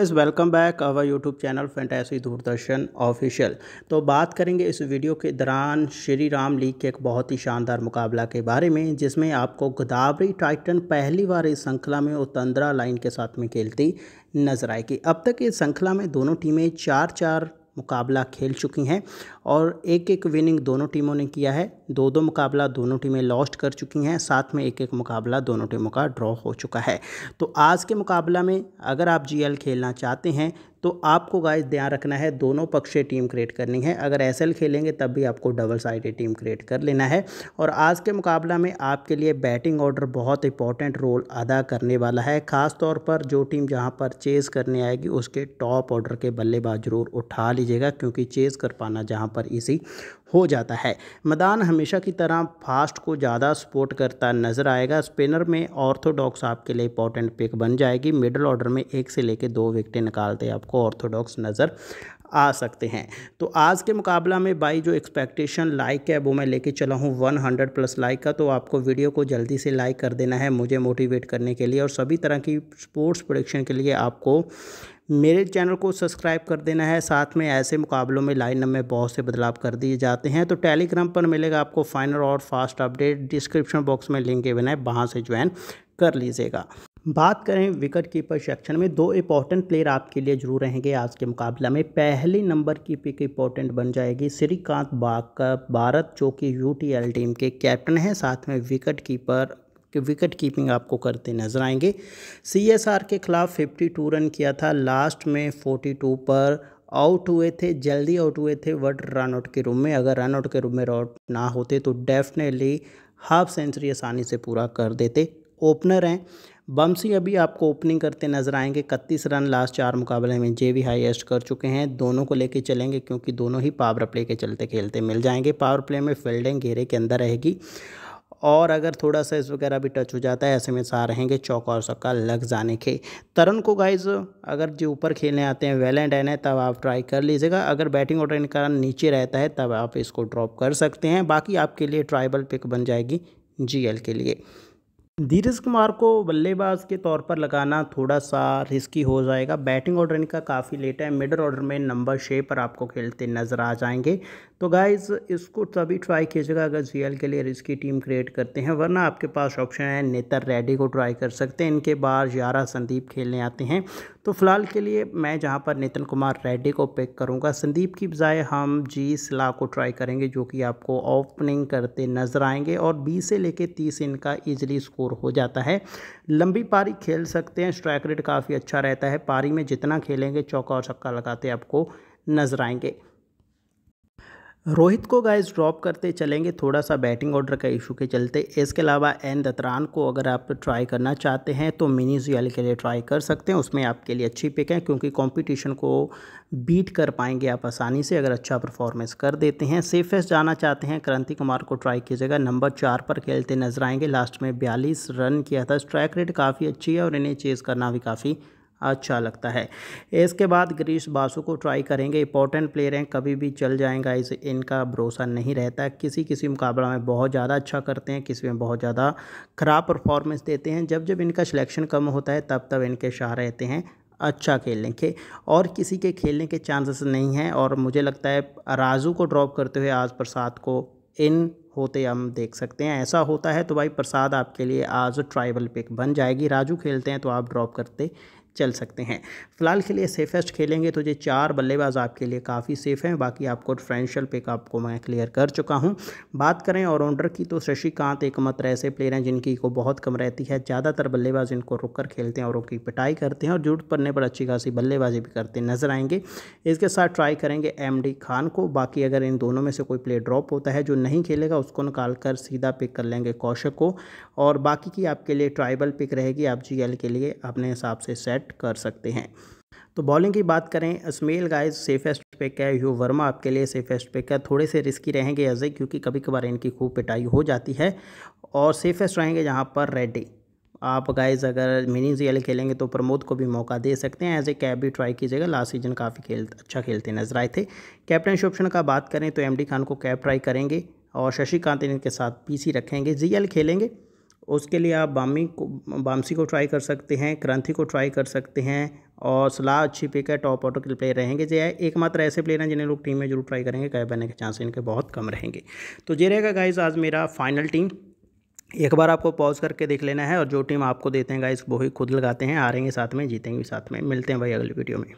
Is welcome back our YouTube channel fantasy Doordarshan official तो बात करेंगे इस वीडियो के दौरान श्री राम लीग के एक बहुत ही शानदार मुकाबला के बारे में, जिसमें आपको गोदावरी टाइटन पहली बार इस श्रृंखला में उतंद्रा लाइन के साथ में खेलती नज़र आएगी। अब तक इस श्रृंखला में दोनों टीमें चार चार मुकाबला खेल चुकी हैं और एक एक विनिंग दोनों टीमों ने किया है। दो दो मुकाबला दोनों टीमें लॉस्ट कर चुकी हैं, साथ में एक एक मुकाबला दोनों टीमों का ड्रॉ हो चुका है। तो आज के मुकाबला में अगर आप जीएल खेलना चाहते हैं तो आपको गाइस ध्यान रखना है, दोनों पक्ष से टीम क्रिएट करनी है। अगर एसएल खेलेंगे, तब भी आपको डबल साइडेड टीम क्रिएट कर लेना है। और आज के मुकाबला में आपके लिए बैटिंग ऑर्डर बहुत इंपॉर्टेंट रोल अदा करने वाला है। ख़ास तौर पर जो टीम जहाँ पर चेज़ करने आएगी, उसके टॉप ऑर्डर के बल्लेबाज ज़रूर उठा लीजिएगा, क्योंकि चेज़ कर पाना जहाँ पर इसी हो जाता है। मैदान हमेशा की तरह फास्ट को ज़्यादा सपोर्ट करता नज़र आएगा। स्पिनर में ऑर्थोडॉक्स आपके लिए इंपॉर्टेंट पिक बन जाएगी। मिडल ऑर्डर में एक से लेकर दो विकटें निकालते आपको ऑर्थोडॉक्स नज़र आ सकते हैं। तो आज के मुकाबला में बाई जो एक्सपेक्टेशन लाइक है, वो मैं लेके चला हूँ वन हंड्रेड प्लस लाइक का। तो आपको वीडियो को जल्दी से लाइक कर देना है मुझे मोटिवेट करने के लिए और सभी तरह की स्पोर्ट्स प्रोडिक्शन के लिए आपको मेरे चैनल को सब्सक्राइब कर देना है। साथ में ऐसे मुकाबलों में लाइन में बहुत से बदलाव कर दिए जाते हैं। तो टेलीग्राम पर मिलेगा आपको फाइनल और फास्ट अपडेट। डिस्क्रिप्शन बॉक्स में लिंक गिवन है, वहाँ से ज्वाइन कर लीजिएगा। बात करें विकेट कीपर सेक्शन में। दो इंपॉर्टेंट प्लेयर आपके लिए ज़रूर रहेंगे आज के मुकाबला में। पहली नंबर की पिक इंपॉर्टेंट बन जाएगी श्रीकांत बाग भारत जो कि यू टीम के कैप्टन हैं, साथ में विकेट कीपर कि विकेट कीपिंग आपको करते नज़र आएँगे। सीएसआर के खिलाफ 52 रन किया था। लास्ट में 42 पर आउट हुए थे। जल्दी आउट हुए थे बट रन आउट के रूम में। अगर रन आउट के रूम में आउट ना होते तो डेफिनेटली हाफ़ सेंचुरी आसानी से पूरा कर देते। ओपनर हैं। बमसी अभी आपको ओपनिंग करते नज़र आएँगे। इकतीस रन लास्ट चार मुकाबले में जे भी हाईएस्ट कर चुके हैं। दोनों को लेके चलेंगे, क्योंकि दोनों ही पावर प्ले के चलते खेलते मिल जाएँगे। पावर प्ले में फील्डिंग घेरे के अंदर रहेगी। और अगर थोड़ा सा इस वगैरह भी टच हो जाता है, ऐसे में सार रहेंगे, चौक और सक्का लग जाने के। तरन को गाइज़ अगर जो ऊपर खेलने आते हैं वेल एंड एन है, तब आप ट्राई कर लीजिएगा। अगर बैटिंग ऑर्डर इनका नीचे रहता है, तब आप इसको ड्रॉप कर सकते हैं। बाकी आपके लिए ट्राइबल पिक बन जाएगी जीएल के लिए। धीरज कुमार को बल्लेबाज के तौर पर लगाना थोड़ा सा रिस्की हो जाएगा। बैटिंग ऑर्डर इनका काफ़ी लेट है। मिडल ऑर्डर में नंबर छः पर आपको खेलते नज़र आ जाएँगे। तो गाइज़ इसको तभी ट्राई कीजिएगा अगर जीएल के लिए रिस्की टीम क्रिएट करते हैं, वरना आपके पास ऑप्शन है। नेतर रेड्डी को ट्राई कर सकते हैं। इनके बाद ग्यारह संदीप खेलने आते हैं। तो फ़िलहाल के लिए मैं जहाँ पर नितिन कुमार रेड्डी को पिक करूँगा, संदीप की बजाय हम जी सिला को ट्राई करेंगे, जो कि आपको ओपनिंग करते नज़र आएँगे और बीस से लेके तीस इनका ईजिली स्कोर हो जाता है। लंबी पारी खेल सकते हैं स्ट्राइक रेट काफ़ी अच्छा रहता है, पारी में जितना खेलेंगे, चौका और छक्का लगाते आपको नज़र आएँगे। रोहित को गाइस ड्रॉप करते चलेंगे, थोड़ा सा बैटिंग ऑर्डर का इशू के चलते। इसके अलावा एन दतरान को अगर आप ट्राई करना चाहते हैं तो मिनी जियल के लिए ट्राई कर सकते हैं। उसमें आपके लिए अच्छी पिक है, क्योंकि कंपटीशन को बीट कर पाएँगे आप आसानी से, अगर अच्छा परफॉर्मेंस कर देते हैं। सेफेस्ट जाना चाहते हैं, क्रांति कुमार को ट्राई कीजिएगा। नंबर चार पर खेलते नज़र आएँगे। लास्ट में बयालीस रन किया था। स्ट्राइक रेट काफ़ी अच्छी है और इन्हें चेज़ करना भी काफ़ी अच्छा लगता है। इसके बाद ग्रीस बासु को ट्राई करेंगे। इंपॉर्टेंट प्लेयर हैं, कभी भी चल जाएगा इस इनका भरोसा नहीं रहता। किसी किसी मुकाबला में बहुत ज़्यादा अच्छा करते हैं, किसी में बहुत ज़्यादा ख़राब परफॉर्मेंस देते हैं। जब जब इनका सिलेक्शन कम होता है, तब तब इनके शाह रहते हैं। अच्छा खेलने के। और किसी के खेलने के चांसेस नहीं हैं और मुझे लगता है, राजू को ड्रॉप करते हुए आज प्रसाद को इन होते हम देख सकते हैं। ऐसा होता है तो भाई प्रसाद आपके लिए आज ट्राइबल पिक बन जाएगी। राजू खेलते हैं तो आप ड्रॉप करते चल सकते हैं। फ़िलहाल के लिए सेफेस्ट खेलेंगे तो ये चार बल्लेबाज आपके लिए काफ़ी सेफ़ हैं। बाकी आपको डिफरेंशियल पिक आपको मैं क्लियर कर चुका हूँ। बात करें ऑलराउंडर की तो शशिकांत एक मात्र ऐसे प्लेयर हैं जिनकी को बहुत कम रहती है। ज़्यादातर बल्लेबाज इनको रुक कर खेलते हैं और उनकी पिटाई करते हैं और ज़रूरत पड़ने पर अच्छी खासी बल्लेबाजी भी करते नज़र आएँगे। इसके साथ ट्राई करेंगे एमडी खान को। बाकी अगर इन दोनों में से कोई प्लेयर ड्रॉप होता है जो नहीं खेलेगा, उसको निकाल कर सीधा पिक कर लेंगे कौशक को। और बाकी की आपके लिए ट्राइबल पिक रहेगी। आप जीएल के लिए अपने हिसाब से सेट कर सकते हैं। तो बॉलिंग की बात करें, स्मेल गाइज़ सेफेस्ट पिक है यू वर्मा आपके लिए सेफेस्ट पिक है। थोड़े से रिस्की रहेंगे अजय क्योंकि कभी कभार इनकी खूब पिटाई हो जाती है। और सेफेस्ट रहेंगे जहाँ पर रेडी आप गाइज़ अगर मिनी जी खेलेंगे तो प्रमोद को भी मौका दे सकते हैं। एज ए कैब भी ट्राई कीजिएगा। लास्ट सीज़न काफ़ी खेल अच्छा खेलते नज़र आए थे। कैप्टन ऑप्शन का बात करें तो एमडी खान को कैब ट्राई करेंगे। और शशिकांत इनके साथ पीसी रखेंगे। जी खेलेंगे। उसके लिए आप बामी को, बामसी को ट्राई कर सकते हैं, क्रांति को ट्राई कर सकते हैं और सलाह अच्छी पिक है टॉप ऑटो के प्लेयर रहेंगे। जो है, एकमात्र ऐसे प्लेयर हैं जिन्हें लोग टीम में ज़रूर ट्राई करेंगे कैब बनने के चांस इनके बहुत कम रहेंगे। तो ये रहेगा गाइज़ आज मेरा फाइनल टीम एक बार आपको पॉज करके देख लेना है और जो टीम आपको देते हैं गाइस वो ही खुद लगाते हैं आ हारेंगे साथ में, जीतेंगे साथ में। मिलते हैं भाई अगली वीडियो में।